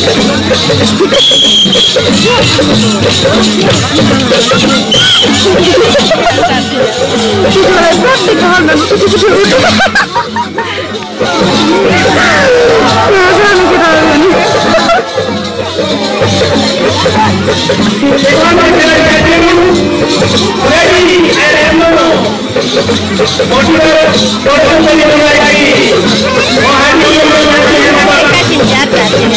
Motivate, motivate, motivate. Iya,